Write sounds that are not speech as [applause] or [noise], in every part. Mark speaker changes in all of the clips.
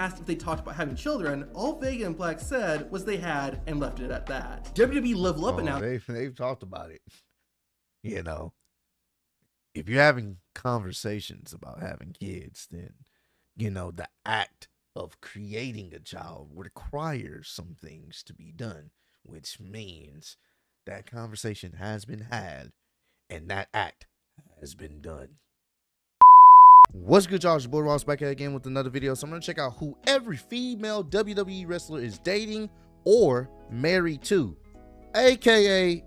Speaker 1: asked if they talked about having children, all Vega and Black said was they had and left it at that. WWE Level Up
Speaker 2: Oh,
Speaker 1: announced
Speaker 2: they've, they've talked about it. [laughs] You know, if you're having conversations about having kids, then, you know, the act of creating a child requires some things to be done, which means that conversation has been had and that act has been done. What's good, y'all? It's your boy Ross back here again with another video. So I'm gonna check out who every female WWE wrestler is dating or married to, aka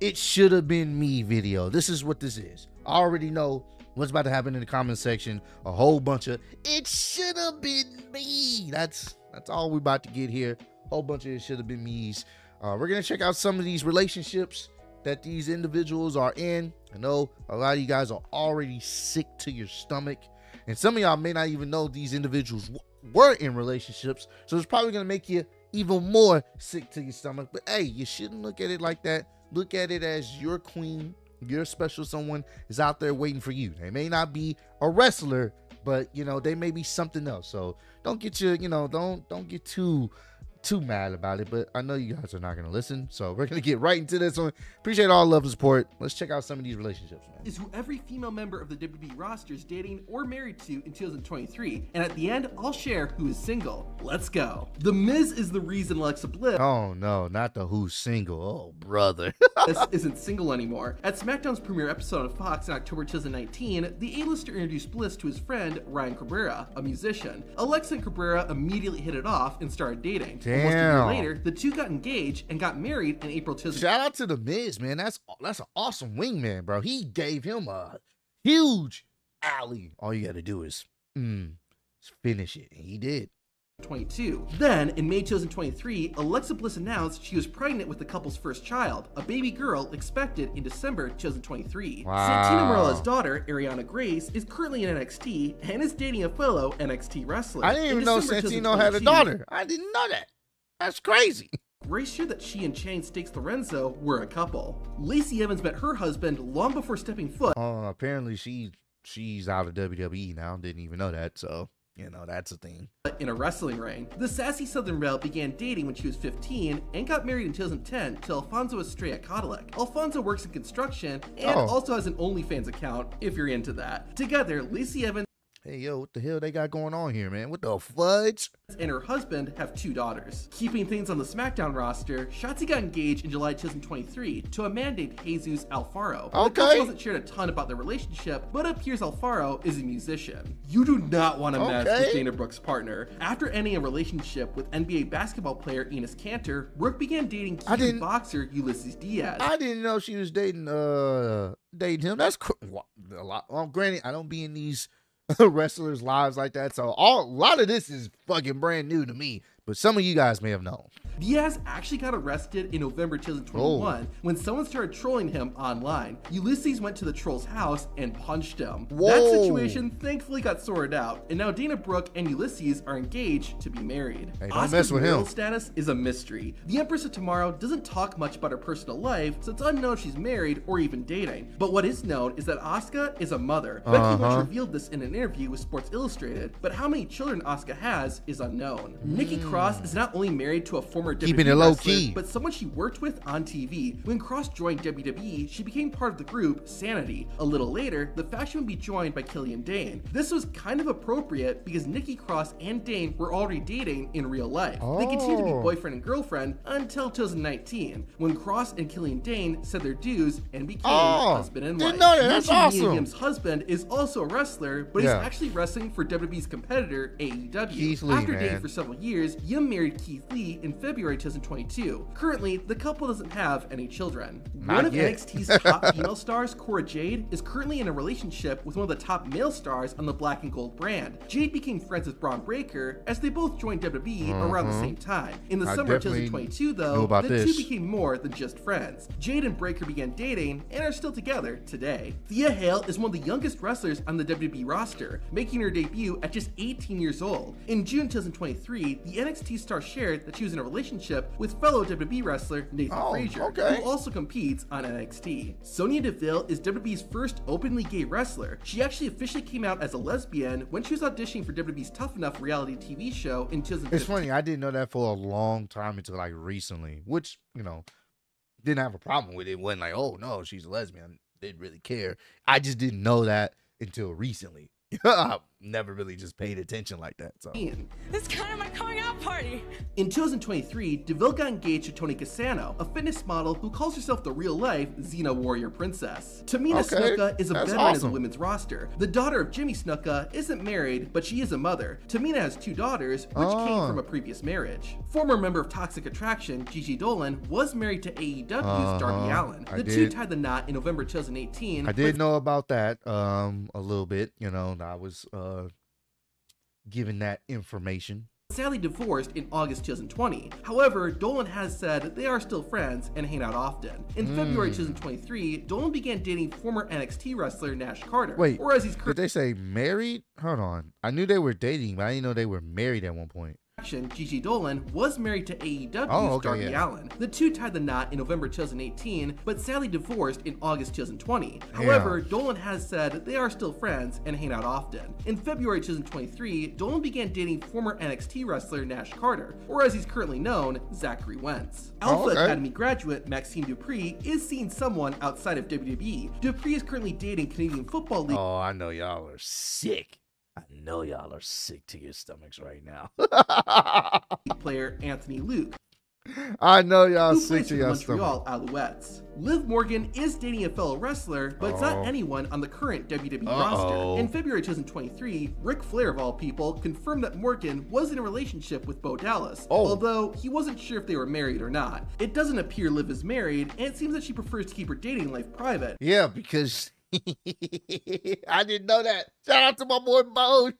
Speaker 2: it should have been me video. This is what this is. I already know what's about to happen in the comment section. A whole bunch of it should have been me. That's that's all we're about to get here. Whole bunch of it should have been me's. Uh, we're gonna check out some of these relationships that these individuals are in. I know a lot of you guys are already sick to your stomach, and some of y'all may not even know these individuals were in relationships. So it's probably gonna make you even more sick to your stomach. But hey, you shouldn't look at it like that. Look at it as your queen, your special someone is out there waiting for you. They may not be a wrestler, but you know they may be something else. So don't get your, you know, don't don't get too too mad about it, but I know you guys are not gonna listen, so we're gonna get right into this one. Appreciate all love and support. Let's check out some of these relationships, man.
Speaker 1: is who every female member of the WWE roster is dating or married to in 2023. And at the end, I'll share who is single. Let's go. The Miz is the reason Alexa Bliss
Speaker 2: Oh no, not the who's single. Oh brother. [laughs]
Speaker 1: This isn't single anymore. At SmackDown's premiere episode of Fox in October 2019, the A-lister introduced Bliss to his friend Ryan Cabrera, a musician. Alexa and Cabrera immediately hit it off and started dating. Almost a year later, the two got engaged and got married in April 2019.
Speaker 2: Shout out to the Miz, man. That's that's an awesome wingman, bro. He gave him a huge alley. All you gotta do is mm, finish it. And he did.
Speaker 1: 2022. Then, in May 2023, Alexa Bliss announced she was pregnant with the couple's first child, a baby girl expected in December 2023.
Speaker 2: Wow.
Speaker 1: Santino Marella's daughter, Arianna Grace, is currently in NXT and is dating a fellow NXT wrestler.
Speaker 2: I didn't
Speaker 1: In
Speaker 2: even know Santino had a daughter. I didn't know that. That's crazy.
Speaker 1: Grace shared that she and Shane Stakes Lorenzo were a couple. Lacey Evans met her husband long before stepping foot
Speaker 2: Uh, apparently she she's out of WWE now. Didn't even know that. So you know that's a thing.
Speaker 1: in a wrestling ring. The sassy Southern Belle began dating when she was 15 and got married in 2010 to Alfonso Estrella Cadillac. Alfonso works in construction and
Speaker 2: Oh.
Speaker 1: also has an OnlyFans account if you're into that. Together, Lacey Evans
Speaker 2: Hey yo, what the hell they got going on here, man? What the fudge?
Speaker 1: and her husband have two daughters. Keeping things on the SmackDown roster, Shotzi got engaged in July 2023 to a man named Jesus Alfaro. The
Speaker 2: Okay.
Speaker 1: couple hasn't shared a ton about their relationship, but it appears Alfaro is a musician. You do not want to mess
Speaker 2: Okay.
Speaker 1: with Dana Brooke's partner. After ending a relationship with NBA basketball player Enes Kanter, Brooke began dating Cuban boxer Ulysses Diaz.
Speaker 2: I didn't know she was dating uh dating him. That's a lot. Well, granted, I don't be in these [laughs] wrestlers' lives like that, so all a lot of this is fucking brand new to me. But some of you guys may have known.
Speaker 1: Diaz actually got arrested in November 2021
Speaker 2: Oh.
Speaker 1: when someone started trolling him online. Ulysses went to the troll's house and punched him. That situation thankfully got sorted out, and now Dana Brooke and Ulysses are engaged to be married.
Speaker 2: Hey, don't
Speaker 1: Asuka's
Speaker 2: mess with him.
Speaker 1: marital status is a mystery. The Empress of Tomorrow doesn't talk much about her personal life, so it's unknown if she's married or even dating. But what is known is that Asuka is a mother. Becky Lynch
Speaker 2: Uh-huh.
Speaker 1: revealed this in an interview with Sports Illustrated, but how many children Asuka has is unknown. Nikki Cross is not only married to a former
Speaker 2: Keeping
Speaker 1: WWE
Speaker 2: it low
Speaker 1: wrestler,
Speaker 2: key.
Speaker 1: but someone she worked with on TV. When Cross joined WWE, she became part of the group Sanity. A little later, the faction would be joined by Killian Dain. This was kind of appropriate because Nikki Cross and Dane were already dating in real life. They continued to be
Speaker 2: Oh.
Speaker 1: boyfriend and girlfriend until 2019, when Cross and Killian Dain said their dues and became
Speaker 2: Oh,
Speaker 1: husband and wife.
Speaker 2: know that. That's
Speaker 1: Mentioned
Speaker 2: awesome.
Speaker 1: Yim's husband is also a wrestler, but
Speaker 2: Yeah.
Speaker 1: he's actually wrestling for WWE's competitor AEW.
Speaker 2: Lee,
Speaker 1: After
Speaker 2: man.
Speaker 1: dating for several years, Yim married Keith Lee in February 2022. Currently, the couple doesn't have any children.
Speaker 2: Not
Speaker 1: one of
Speaker 2: yet.
Speaker 1: NXT's top female stars, Cora Jade, is currently in a relationship with one of the top male stars on the Black and Gold brand. Jade became friends with Bron Breakker as they both joined WWE around the same time. In the
Speaker 2: Mm-hmm. I
Speaker 1: summer of 2022, though,
Speaker 2: about
Speaker 1: the
Speaker 2: this.
Speaker 1: two became more than just friends. Jade and Breakker began dating and are still together today. Thea Hale is one of the youngest wrestlers on the WWE roster roster, making her debut at just 18 years old. In June 2023, the NXT star shared that she was in a relationship with fellow WWE wrestler Nathan
Speaker 2: Oh,
Speaker 1: Frazer,
Speaker 2: okay.
Speaker 1: who also competes on NXT. Sonya Deville is WWE's first openly gay wrestler. She actually officially came out as a lesbian when she was auditioning for WWE's Tough Enough reality TV show in 2015.
Speaker 2: It's funny. I didn't know that for a long time until like recently, which you know didn't have a problem with it. wasn't like, oh no, she's a lesbian. Didn't really care. I just didn't know that until recently. [laughs] Um, I never really just paid attention like that. So
Speaker 3: It's kind of my coming out party.
Speaker 1: In 2023, DeVille got engaged to Toni Cassano, a fitness model who calls herself the real-life Xena Warrior Princess. Tamina
Speaker 2: Okay,
Speaker 1: Snuka is a
Speaker 2: that's
Speaker 1: veteran of the women's roster. The daughter of Jimmy Snuka isn't married, but she is a mother. Tamina has two daughters, which came
Speaker 2: Oh.
Speaker 1: from a previous marriage. Former member of Toxic Attraction, Gigi Dolin, was married to AEW's Darby
Speaker 2: Uh-huh,
Speaker 1: Allin.
Speaker 2: I
Speaker 1: The two
Speaker 2: did.
Speaker 1: tied the knot in November 2018.
Speaker 2: I did know about that um a little bit. You know, I was uh given that information.
Speaker 1: Sally divorced in August 2020. However, Dolin has said they are still friends and hang out often. In
Speaker 2: Hmm.
Speaker 1: February 2023, Dolin began dating former NXT wrestler Nash Carter.
Speaker 2: Wait,
Speaker 1: or as he's
Speaker 2: Did they say married? Hold on. I knew they were dating, but I didn't know they were married at one point.
Speaker 1: Gigi Dolin was married to AEW's
Speaker 2: Oh, okay,
Speaker 1: Darby
Speaker 2: yeah.
Speaker 1: Allin. The two tied the knot in November 2018, but sadly divorced in August 2020. However, Dolin has said they are still friends and hang out often. In February 2023, Dolin began dating former NXT wrestler Nash Carter, or as he's currently known, Zachary Wentz. Oh, Alpha
Speaker 2: Oh, okay.
Speaker 1: Academy graduate Maxxine Dupri is seeing someone outside of WWE. Dupri is currently dating Canadian Football League
Speaker 2: Oh, I know y'all are sick. I know y'all are sick to your stomachs right now. [laughs]
Speaker 1: player Anthony Luke,
Speaker 2: I know y'all
Speaker 1: who
Speaker 2: sick
Speaker 1: plays
Speaker 2: to
Speaker 1: for the
Speaker 2: your
Speaker 1: Montreal
Speaker 2: stomach.
Speaker 1: Alouettes. Liv Morgan is dating a fellow wrestler, but it's not
Speaker 2: Oh.
Speaker 1: anyone on the current WWE
Speaker 2: Uh-oh.
Speaker 1: roster. In February 2023, Ric Flair, of all people, confirmed that Morgan was in a relationship with Bo Dallas,
Speaker 2: Oh.
Speaker 1: although he wasn't sure if they were married or not. It doesn't appear Liv is married, and it seems that she prefers to keep her dating life private.
Speaker 2: Yeah, because [laughs] I didn't know that. Shout out to my boy Bo.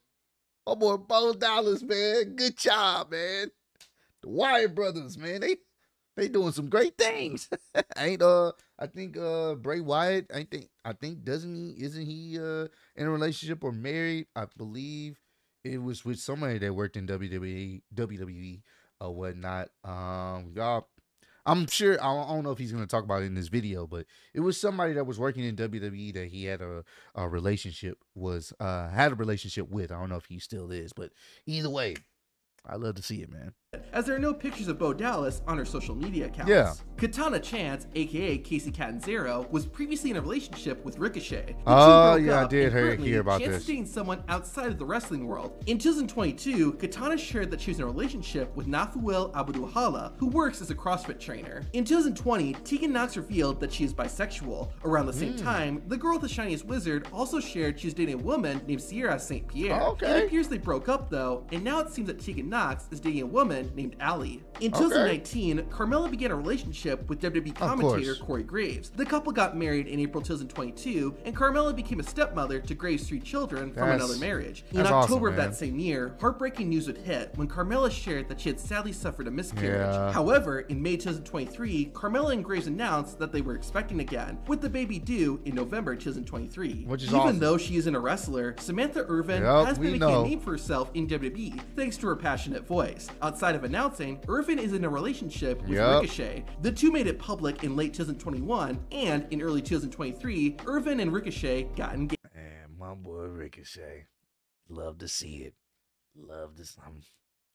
Speaker 2: My boy Bo Dollars, man. Good job, man. The Wyatt brothers, man. They they doing some great things. [laughs] Ain't uh I think uh Bray Wyatt, I think I think doesn't he isn't he uh in a relationship or married? I believe it was with somebody that worked in WWE WWE or whatnot. Um y'all I'm sure I don't know if he's gonna talk about it in this video, but it was somebody that was working in WWE that he had a, a relationship was uh had a relationship with. I don't know if he still is, but either way, I love to see it, man.
Speaker 1: As there are no pictures of Bo Dallas on her social media accounts.
Speaker 2: Yeah.
Speaker 1: Katana Chance, aka Casey Catanzaro, was previously in a relationship with Ricochet.
Speaker 2: Oh, yeah, I did hear- about
Speaker 1: Chance
Speaker 2: this.
Speaker 1: is dating someone outside of the wrestling world. In 2022, Katana shared that she was in a relationship with Nafuel Abuduhala, who works as a CrossFit trainer. In 2020, Tegan Nox revealed that she is bisexual. Around the same hmm. time, the girl with the shiniest wizard also shared she was dating a woman named Sierra St. Pierre.
Speaker 2: Okay.
Speaker 1: It appears they broke up though, and now it seems that Tegan Nox is dating a woman named Allie. In
Speaker 2: Okay.
Speaker 1: 2019, Carmella began a relationship with WWE commentator. Corey Graves. The couple got married in April 2022, and Carmella became a stepmother to Graves' three children from
Speaker 2: That's-
Speaker 1: another marriage. In October
Speaker 2: awesome,
Speaker 1: of that same year, heartbreaking news would hit when Carmella shared that she had sadly suffered a miscarriage.
Speaker 2: Yeah.
Speaker 1: However, in May 2023, Carmella and Graves announced that they were expecting again, with the baby due in November 2023.
Speaker 2: Which is
Speaker 1: Even
Speaker 2: awesome.
Speaker 1: though she isn't a wrestler, Samantha Irvin
Speaker 2: Yup,
Speaker 1: has been making
Speaker 2: know.
Speaker 1: a name for herself in WWE thanks to her passionate voice. Outside of announcing, Irvin is in a relationship with
Speaker 2: Yup.
Speaker 1: Ricochet. The two made it public in late 2021, and in early 2023, Irvin and Ricochet got engaged.
Speaker 2: And my boy Ricochet. Love to see it. Love this. I'm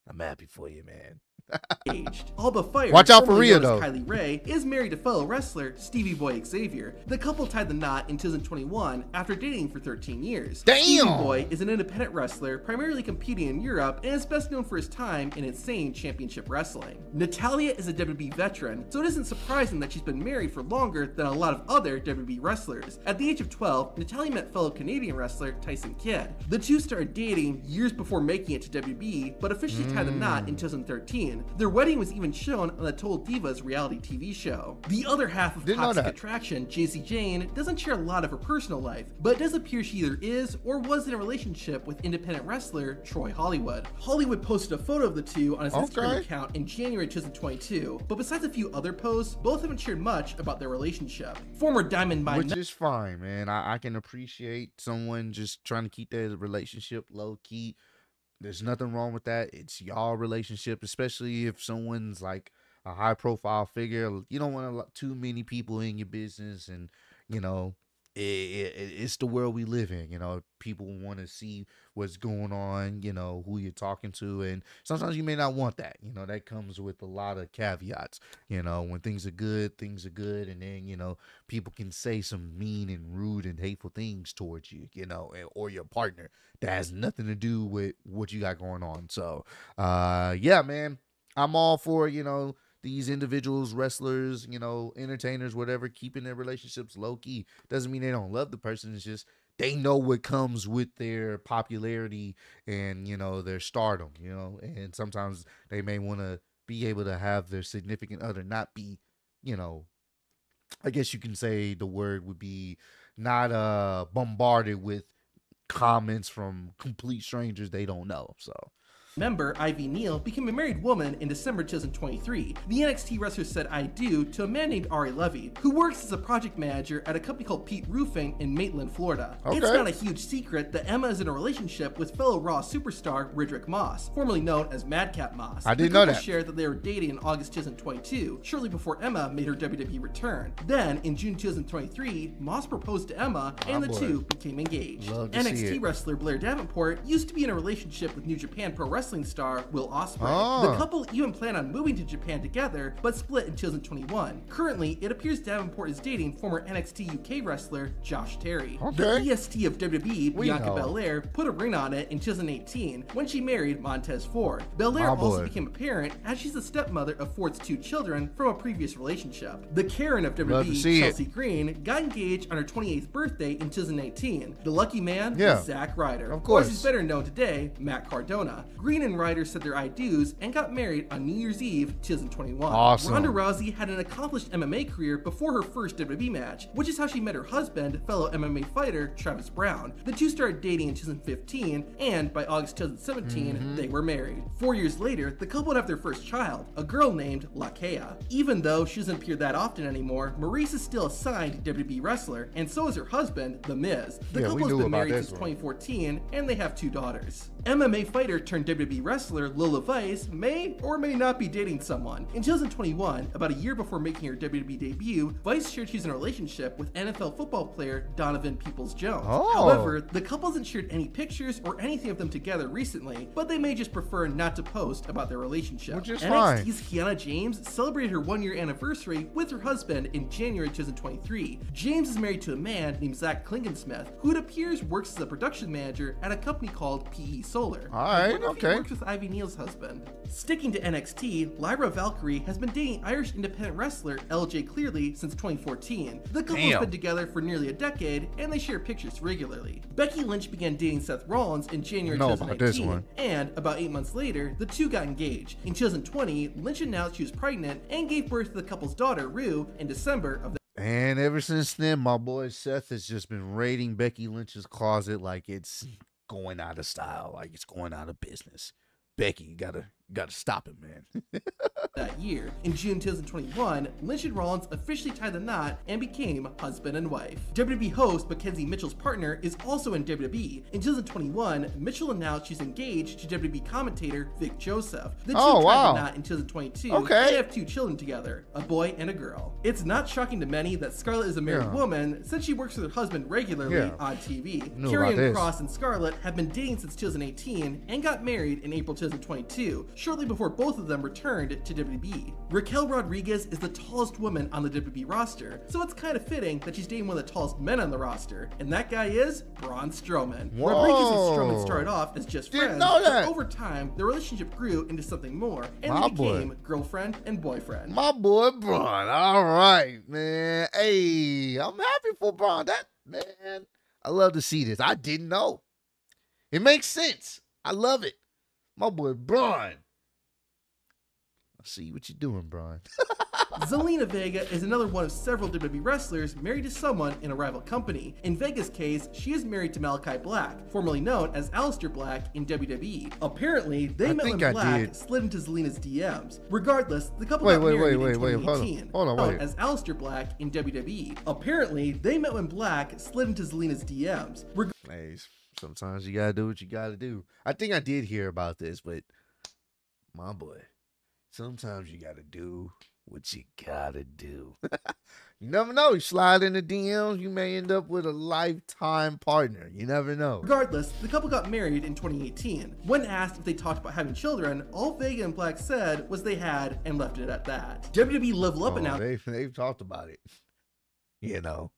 Speaker 2: I'm happy for you, man.
Speaker 1: Engaged. Alba Fyre,
Speaker 2: Watch out for
Speaker 1: formerly
Speaker 2: Rhea, though.
Speaker 1: Kay Lee Ray, is married to fellow wrestler Stevie Boy Xavier. The couple tied the knot in 2021 after dating for 13 years.
Speaker 2: Damn!
Speaker 1: Stevie Boy is an independent wrestler, primarily competing in Europe, and is best known for his time in Insane Championship Wrestling. Natalya is a WWE veteran, so it isn't surprising that she's been married for longer than a lot of other WWE wrestlers. At the age of 12, Natalya met fellow Canadian wrestler Tyson Kidd. The two started dating years before making it to WWE, but officially tied the mm. knot in 2013 2017. Their wedding was even shown on the Total Divas reality TV show. The other half of
Speaker 2: Didn't
Speaker 1: Toxic. Attraction, Jacy Jayne, doesn't share a lot of her personal life, but it does appear she either is or was in a relationship with independent wrestler Troy Hollywood. Hollywood posted a photo of the two on his Instagram account in January 2022, but besides a few other posts, both haven't shared much about their relationship. Former Diamond Mine
Speaker 2: Which is fine, man. I, I can appreciate someone just trying to keep their relationship low key. There's nothing wrong with that. It's y'all relationship, especially if someone's like a high profile figure. You don't want too many people in your business, and you know, it, it, it's the world we live in. You know, people want to see what's going on. You know, who you're talking to, and sometimes you may not want that. You know, that comes with a lot of caveats. You know, when things are good, things are good, and then you know people can say some mean and rude and hateful things towards you, you know, or your partner that has nothing to do with what you got going on. So, uh, yeah, man, I'm all for you know these individuals, wrestlers, you know, entertainers, whatever, keeping their relationships low key. Doesn't mean they don't love the person. It's just they know what comes with their popularity and you know their stardom, you know, and sometimes they may want to be able to have their significant other not be, you know, I guess you can say the word would be not uh bombarded with comments from complete strangers they don't know. So
Speaker 1: Member Ivy Nile became a married woman in December 2023. The NXT wrestler said I do to a man named Ari Levy, who works as a project manager at a company called Pete Roofing in Maitland, Florida. It's not a huge secret that Emma is in a relationship with fellow Raw superstar Riddick Moss, formerly known as Madcap Moss.
Speaker 2: I didn't know that.
Speaker 1: shared that they were dating in August 2022, shortly before Emma made her WWE return. Then, in June 2023, Moss proposed to Emma, ah, and
Speaker 2: Oh,
Speaker 1: the
Speaker 2: boy.
Speaker 1: two became engaged.
Speaker 2: Love to see
Speaker 1: NXT wrestler Blair Davenport used to be in a relationship with New Japan Pro Wrestling star Will Ospreay.
Speaker 2: Oh.
Speaker 1: The ah. couple even plan on moving to Japan together, but split in 2021. Currently, it appears Davenport is dating former NXT UK wrestler Josh Terry. The
Speaker 2: Okay.
Speaker 1: EST of WWE,
Speaker 2: We
Speaker 1: Bianca
Speaker 2: know.
Speaker 1: Belair, put a ring on it in 2018 when she married Montez Ford. Belair
Speaker 2: My
Speaker 1: also became a parent as she's the stepmother of Ford's two children from a previous relationship. The Karen of WWE,
Speaker 2: see it.
Speaker 1: Chelsea Green, got engaged on her 28th birthday in 2018. The lucky man
Speaker 2: Yeah.
Speaker 1: was Zack Ryder.
Speaker 2: Of
Speaker 1: Or as he's
Speaker 2: course.
Speaker 1: better known today, Matt Cardona. Green and Ryder said their I do's and got married on New Year's Eve 2021.
Speaker 2: Awesome.
Speaker 1: Ronda Rousey had an accomplished MMA career before her first WWE match, which is how she met her husband, fellow MMA fighter Travis Browne. The two started dating in 2015, and by August 2017,
Speaker 2: Mm-hmm.
Speaker 1: they were married. Four years later, the couple would have their first child, a girl named Lakea. Even though she doesn't appear that often anymore, Maryse is still a signed WWE wrestler, and so is her husband, The Miz. The
Speaker 2: Yeah, we
Speaker 1: couple has been married since
Speaker 2: one.
Speaker 1: 2014, and they have two daughters. MMA fighter turned WWE wrestler Lola Vice may or may not be dating someone. In 2021, about a year before making her WWE debut, Vice shared she's in a relationship with NFL football player Donovan Peoples Jones.
Speaker 2: Oh.
Speaker 1: However, the couple hasn't shared any pictures or anything of them together recently, but they may just prefer not to post about their relationship.
Speaker 2: Which is
Speaker 1: NXT's Kiana James celebrated her one year anniversary with her husband in January 2023. James is married to a man named Zach Klingensmith, who it appears works as a production manager at a company called PE Solar.
Speaker 2: All right,
Speaker 1: I wonder if he
Speaker 2: okay.
Speaker 1: works with Ivy Nile's husband. Sticking to NXT, Lyra Valkyria has been dating Irish independent wrestler LJ Cleary since 2014. The couple has been together for nearly a decade, and they share pictures regularly. Becky Lynch began dating Seth Rollins in January
Speaker 2: Know about this
Speaker 1: 2019,
Speaker 2: one.
Speaker 1: and about eight months later, the two got engaged. In 2020, Lynch announced she was pregnant and gave birth to the couple's daughter, Rue, in December of The
Speaker 2: And ever since then, my boy Seth has just been raiding Becky Lynch's closet like it's going out of style, like it's going out of business. Becky, you gotta gotta stop it, man. [laughs]
Speaker 1: that year. In June 2021, Lynch and Rollins officially tied the knot and became husband and wife. WWE host Mackenzie Mitchell's partner is also in WWE. In 2021, Mitchell announced she's engaged to WWE commentator Vic Joseph. The two
Speaker 2: Oh,
Speaker 1: tied
Speaker 2: wow.
Speaker 1: the knot in 2022.
Speaker 2: Okay.
Speaker 1: They have two children together, a boy and a girl. It's not shocking to many that Scarlett is a married
Speaker 2: Yeah.
Speaker 1: woman since she works with her husband regularly
Speaker 2: Yeah.
Speaker 1: on TV.
Speaker 2: About.
Speaker 1: Kross and Scarlett have been dating since 2018 and got married in April 2022, shortly before both of them returned to WWE. Raquel Rodriguez is the tallest woman on the WWE roster, so it's kind of fitting that she's dating one of the tallest men on the roster, and that guy is Braun Strowman. Rodriguez and Strowman started off as just
Speaker 2: Didn't
Speaker 1: friends,
Speaker 2: know
Speaker 1: but over time, their relationship grew into something more, and
Speaker 2: My
Speaker 1: they
Speaker 2: boy.
Speaker 1: became girlfriend and boyfriend.
Speaker 2: my boy Braun. All right, man. Hey, I'm happy for Braun. That man, I love to see this. I didn't know. It makes sense. I love it. My boy Braun. See what you're doing, Brian. [laughs]
Speaker 1: Zelina Vega is another one of several WWE wrestlers married to someone in a rival company. In Vega's case, she is married to Malachi Black, formerly known as Aleister Black in WWE. Apparently, they
Speaker 2: I
Speaker 1: met when
Speaker 2: I
Speaker 1: Black
Speaker 2: did.
Speaker 1: slid into Zelina's DMs. Regardless, the couple
Speaker 2: Wait,
Speaker 1: got
Speaker 2: wait,
Speaker 1: married
Speaker 2: wait,
Speaker 1: in
Speaker 2: wait, wait, hold on.
Speaker 1: 2018,
Speaker 2: Hold on,
Speaker 1: as Aleister Black in WWE. Apparently, they met when Black slid into Zelina's DMs. Reg-
Speaker 2: Hey, sometimes you gotta do what you gotta do. I think I did hear about this, but my boy, sometimes you gotta do what you gotta do. [laughs] you never know. You slide in the DMs, you may end up with a lifetime partner. You never know.
Speaker 1: Regardless, the couple got married in 2018. When asked if they talked about having children, all Vega and Black said was they had and left it at that. WWE Level Up
Speaker 2: Oh,
Speaker 1: announced
Speaker 2: they've they've talked about it. [laughs] You know,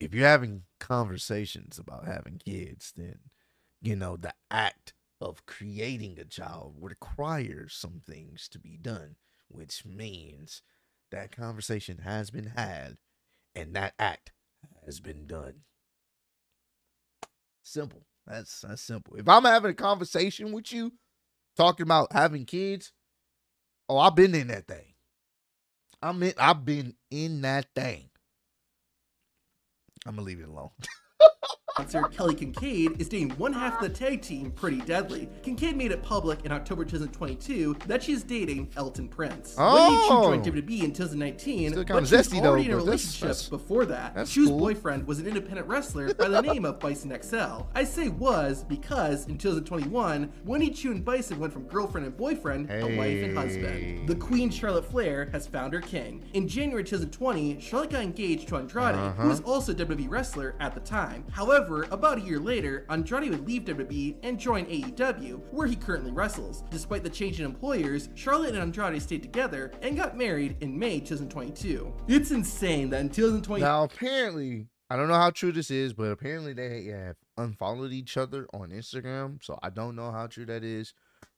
Speaker 2: if you're having conversations about having kids, then you know the act of creating a child requires some things to be done, which means that conversation has been had and that act has been done. Simple. That's that's simple. If I'm having a conversation with you talking about having kids, oh, I've been in that thing. I'm in, I've been in that thing. I'm gonna leave it alone. [laughs]
Speaker 1: Announcer Kelly Kincaid is dating one half of the tag team Pretty Deadly. Kincaid made it public in October 2022 that she is dating Elton Prince. When oh. they two
Speaker 2: Oh.
Speaker 1: joined WWE in 2019,
Speaker 2: Still
Speaker 1: but she was
Speaker 2: zesty, though,
Speaker 1: already in a
Speaker 2: but that's-
Speaker 1: relationship
Speaker 2: that's-
Speaker 1: before that.
Speaker 2: that's
Speaker 1: Choo's
Speaker 2: cool.
Speaker 1: boyfriend was an independent wrestler by the name of Bison XL. I say was because in 2021, Wendy Choo and Bison went from girlfriend and boyfriend to wife and husband. The Queen Charlotte Flair has found her king. In January 2020, Charlotte got engaged to Andrade, who uh-huh. was also a WWE wrestler at the time. However, about a year later, Andrade would leave WWE and join AEW, where he currently wrestles. Despite the change in employers, Charlotte and Andrade stayed together and got married in May 2022. It's insane that in 2020,
Speaker 2: Now, apparently, I don't know how true this is, but apparently they have unfollowed each other on Instagram. So I don't know how true that is.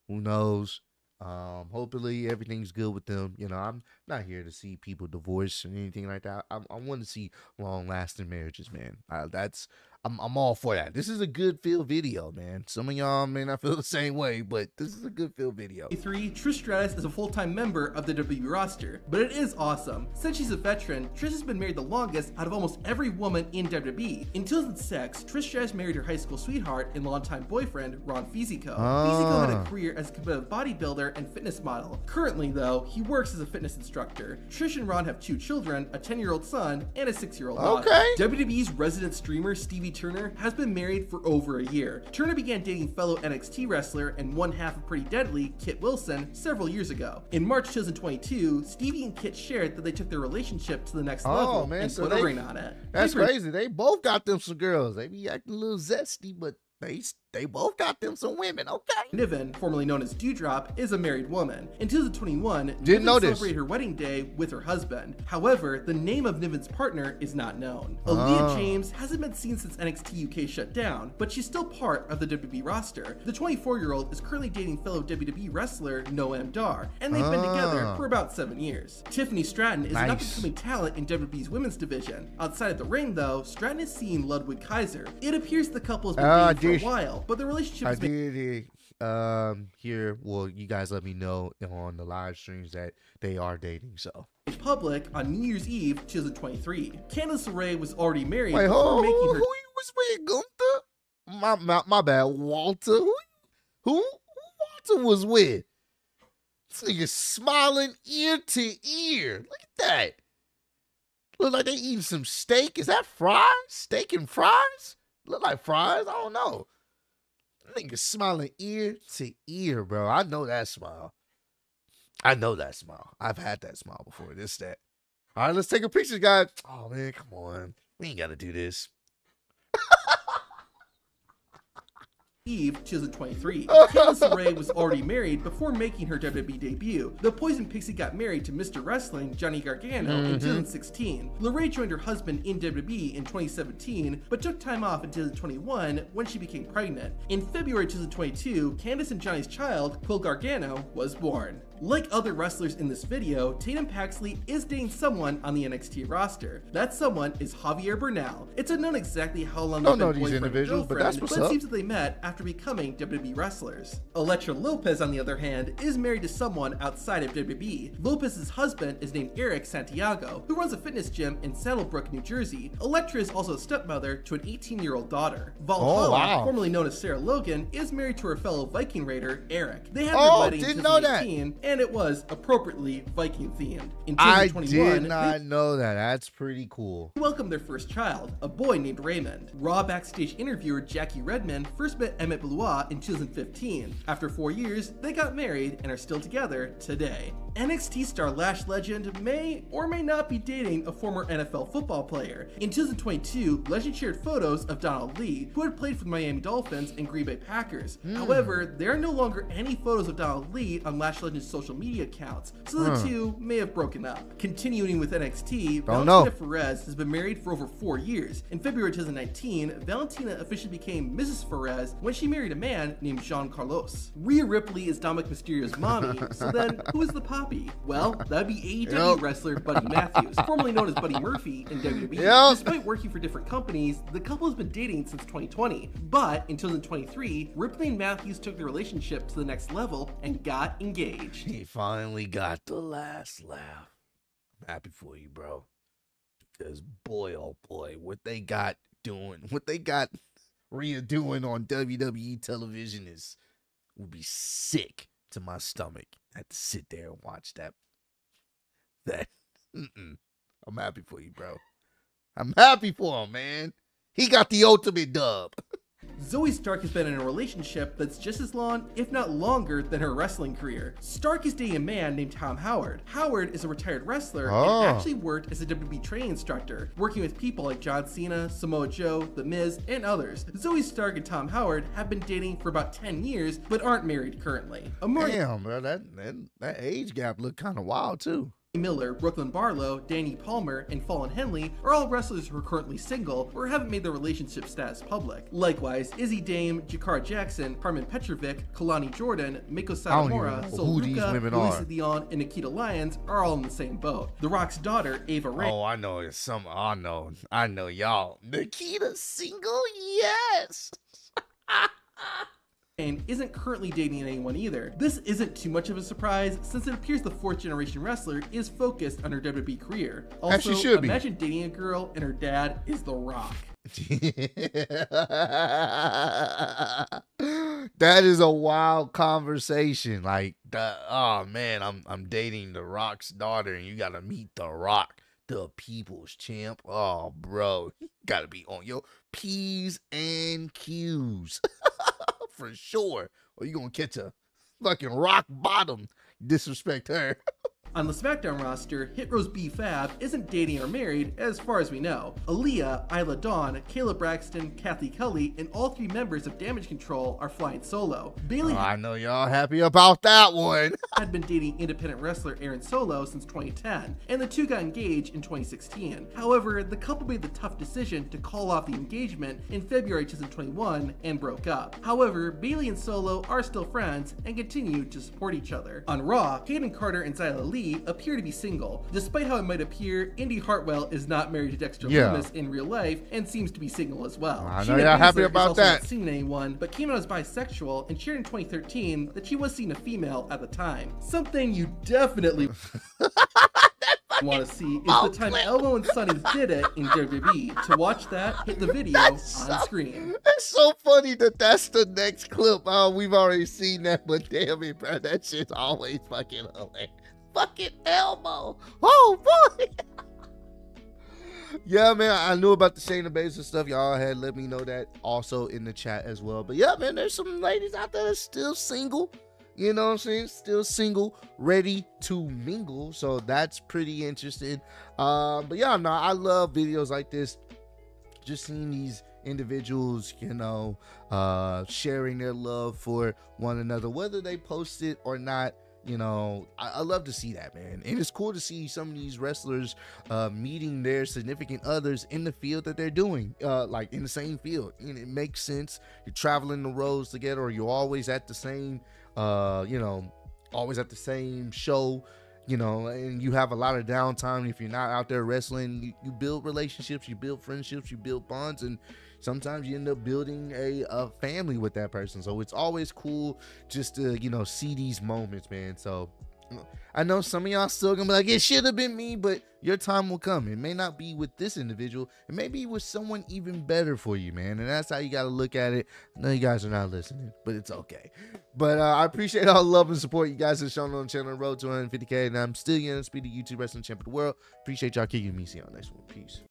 Speaker 2: Who knows? Um, hopefully everything's good with them. You know, I'm not here to see people divorce or anything like that. I, I want to see long lasting marriages, man. Uh, that's I'm I'm all for that. This is a good feel video, man. Some of y'all may not feel the same way, but this is a good feel video.
Speaker 1: 2023, Trish Stratus is a full-time member of the WWE roster, but it is awesome. Since she's a veteran, Trish has been married the longest out of almost every woman in WWE. In 2006, Trish Stratus married her high school sweetheart and longtime boyfriend, Ron Fisico. Fisico had a
Speaker 2: Ah.
Speaker 1: career as a competitive bodybuilder and fitness model. Currently, though, he works as a fitness instructor. Trish and Ron have two children, a 10-year-old son and a 6-year-old daughter.
Speaker 2: Okay.
Speaker 1: WWE's resident streamer Stevie Turner has been married for over a year. Turner began dating fellow NXT wrestler and one half of Pretty Deadly, Kit Wilson, several years ago. In March 2022, Stevie and Kit shared that they took their relationship to the next
Speaker 2: Oh,
Speaker 1: level
Speaker 2: man,
Speaker 1: and
Speaker 2: so
Speaker 1: put
Speaker 2: they-
Speaker 1: a ring on it.
Speaker 2: That's
Speaker 1: Paper-
Speaker 2: crazy. They both got them some girls. They be acting a little zesty, but they they both got them some women. Okay.
Speaker 1: Niven, formerly known as Doudrop, is a married woman. In 2021,
Speaker 2: Didn't
Speaker 1: Niven celebrated her wedding day with her husband. However, the name of Niven's partner is not known. Aaliyah
Speaker 2: Ah.
Speaker 1: James hasn't been seen since NXT UK shut down, but she's still part of the WWE roster. The 24-year-old is currently dating fellow WWE wrestler Noam Dar, and they've been together
Speaker 2: Ah.
Speaker 1: for about seven years. Tiffany Stratton is an up-and-coming talent in WWE's women's division. Outside of the ring, though, Stratton is seeing Ludwig Kaiser. It appears the couple has been
Speaker 2: Ah,
Speaker 1: dating for a while, but the relationship
Speaker 2: I did uh, um hear. Well, you guys let me know on the live streams that they are dating. So
Speaker 1: public on New Year's Eve 2023. Candice LeRae was already married
Speaker 2: wait, who,
Speaker 1: making her
Speaker 2: who was with, Gunther? My, my my bad, Walter. Who who, who Walter was with? This nigga smiling ear to ear. Look at that. Look like they eating some steak. Is that fries? Steak and fries? Look like fries. I don't know. Nigga smiling ear to ear, bro. I know that smile. I know that smile. I've had that smile before. This that. All right, let's take a picture, guys. Oh man, come on. We ain't gotta do this. [laughs]
Speaker 1: Eve 2023. [laughs] Candice LeRae was already married before making her WWE debut. The Poison Pixie got married to Mr. Wrestling Johnny Gargano in mm-hmm. 2016. LeRae joined her husband in WWE in 2017, but took time off in 2021 when she became pregnant. In February 2022, Candice and Johnny's child, Quill Gargano, was born. Like other wrestlers in this video, Tatum Paxley is dating someone on the NXT roster. That someone is Javier Bernal. It's unknown exactly how long they've
Speaker 2: know
Speaker 1: been
Speaker 2: these
Speaker 1: boyfriend and
Speaker 2: but that's what's
Speaker 1: but it seems that they met after becoming WWE wrestlers. Elektra Lopez, on the other hand, is married to someone outside of WWE. Lopez's husband is named Eric Santiago, who runs a fitness gym in Saddlebrook, New Jersey. Elektra is also a stepmother to an 18-year-old daughter. Valhalla,
Speaker 2: Oh, wow.
Speaker 1: formerly known as Sarah Logan, is married to her fellow Viking raider, Eric. They had their
Speaker 2: Oh,
Speaker 1: wedding in
Speaker 2: that.
Speaker 1: 2018, and it was appropriately Viking themed. In
Speaker 2: I
Speaker 1: 2021,
Speaker 2: did not know that. That's pretty cool.
Speaker 1: they welcomed their first child, a boy named Raymond. Raw backstage interviewer Jackie Redmond first met Emmett Blois in 2015. After four years, they got married and are still together today. NXT star Lash Legend may or may not be dating a former NFL football player. In 2022, Legend shared photos of Donald Lee, who had played for the Miami Dolphins and Green Bay Packers. Hmm. However, there are no longer any photos of Donald Lee on Lash Legend's social media accounts, so the two may have broken up. Continuing with NXT,
Speaker 2: Don't
Speaker 1: Valentina
Speaker 2: know.
Speaker 1: Perez has been married for over four years. In February 2019, Valentina officially became Mrs. Perez when she married a man named Jean Carlos. Rhea Ripley is Dominik Mysterio's mommy, so [laughs] then who is the poppy? Well, that'd be AEW
Speaker 2: Yep.
Speaker 1: wrestler Buddy Matthews, formerly known as Buddy Murphy in WWE.
Speaker 2: Yep.
Speaker 1: Despite working for different companies, the couple has been dating since 2020. But in 2023, Ripley and Matthews took their relationship to the next level and got engaged. [laughs]
Speaker 2: He finally got the last laugh. I'm happy for you, bro. Because boy, oh boy, what they got doing, what they got Rhea doing on WWE television is would be sick to my stomach. I had to sit there and watch that. That. Mm-mm. I'm happy for you, bro. I'm happy for him, man. He got the ultimate dub.
Speaker 1: Zoey Stark has been in a relationship that's just as long, if not longer, than her wrestling career. Stark is dating a man named Tom Howard. Howard is a retired wrestler
Speaker 2: Oh.
Speaker 1: and actually worked as a WWE training instructor, working with people like John Cena, Samoa Joe, The Miz, and others. Zoey Stark and Tom Howard have been dating for about 10 years, but aren't married currently. Amari
Speaker 2: Damn, bro, that that, that age gap looked kind of wild too.
Speaker 1: Miller, Brooklyn Barlow, Dani Palmer, and Fallon Henley are all wrestlers who are currently single or haven't made their relationship status public. Likewise, Izzy Dame, Jakar Jackson, Carmen Petrovic, Kelani Jordan, Meiko
Speaker 2: don't even
Speaker 1: Satomura,
Speaker 2: know
Speaker 1: Sol
Speaker 2: who these
Speaker 1: Ruka,
Speaker 2: women
Speaker 1: Melissa
Speaker 2: are.
Speaker 1: Dion, and Nikkita Lyons are all in the same boat. The Rock's daughter, Ava Ray,
Speaker 2: Oh, I know it's some. I know. I know y'all. Nikita single? Yes.
Speaker 1: And isn't currently dating anyone either. This isn't too much of a surprise since it appears the fourth generation wrestler is focused on her WWE career.
Speaker 2: As she
Speaker 1: Also,
Speaker 2: should be.
Speaker 1: imagine dating a girl and her dad is The Rock. [laughs]
Speaker 2: that is a wild conversation. Like, the, oh man, I'm I'm dating the Rock's daughter, and you gotta meet the Rock, the People's Champ. Oh, bro, you gotta be on your p's and q's [laughs] for sure, or you're gonna catch a fucking rock bottom. Disrespect her. [laughs]
Speaker 1: On the SmackDown roster, Hit Rose B Fab isn't dating or married as far as we know. Aliyah, Isla Dawn, Kayla Braxton, Kathy Kelly, and all three members of Damage Control are flying solo. Bayley
Speaker 2: Oh, I know y'all happy about that one. [laughs]
Speaker 1: had been dating independent wrestler Aaron Solo since 2010, and the two got engaged in 2016. However, the couple made the tough decision to call off the engagement in February 2021 and broke up. However, Bayley and Solo are still friends and continue to support each other. On Raw, Hayden Carter and Zyla Lee appear to be single. Despite how it might appear, Indi Hartwell is not married to Dexter
Speaker 2: Yeah.
Speaker 1: Lumis in real life and seems to be single as well.
Speaker 2: I know y'all happy about
Speaker 1: also not
Speaker 2: that.
Speaker 1: seen anyone, but came out as bisexual and shared in 2013 that she was seeing a female at the time. Something you definitely [laughs] want to see is the time Elmo and Sonny [laughs] did it in WWE. To watch that, hit the video on screen.
Speaker 2: It's so funny that that's the next clip. Oh, we've already seen that, but damn it, bro, that shit's always fucking hilarious. Fucking Elmo. Oh boy. [laughs] yeah, man, I knew about the Shayna Baszler stuff. Y'all had let me know that also in the chat as well. But yeah, man, there's some ladies out there that's still single. You know what I'm saying? Still single, ready to mingle. So that's pretty interesting. Um, but yeah, no, I love videos like this just seeing these individuals, you know, uh, sharing their love for one another, whether they post it or not. You know, I, I love to see that, man. And it's cool to see some of these wrestlers uh, meeting their significant others in the field that they're doing, uh, like in the same field. And it makes sense. You're traveling the roads together, or you're always at the same, uh, you know, always at the same show you know, and you have a lot of downtime. If you're not out there wrestling, you, you build relationships, you build friendships, you build bonds, and sometimes you end up building a, a family with that person. So it's always cool just to, you know, see these moments, man. So I know some of y'all still gonna be like, it should have been me, but your time will come. It may not be with this individual, it may be with someone even better for you, man. And that's how you gotta look at it. I know you guys are not listening, but it's okay. But uh, I appreciate all the love and support you guys have shown on the channel road to 150k. And I'm still your speedy YouTube wrestling champ of the world. Appreciate y'all kicking me. See y'all next one. Peace.